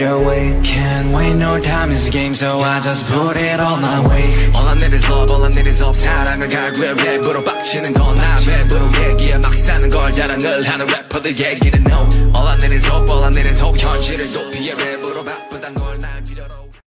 Can't wait, no time is a game So I just put it all my way All I need is love, all I need is love 사랑을 갈구해 랩으로 빡치는 건나 랩으로 얘기해 막 사는 걸 자랑을 하는 래퍼들 얘기는 no. All I need is hope, all I need is hope. 현실을 도피해 랩으로 바쁘단 걸날 빌어러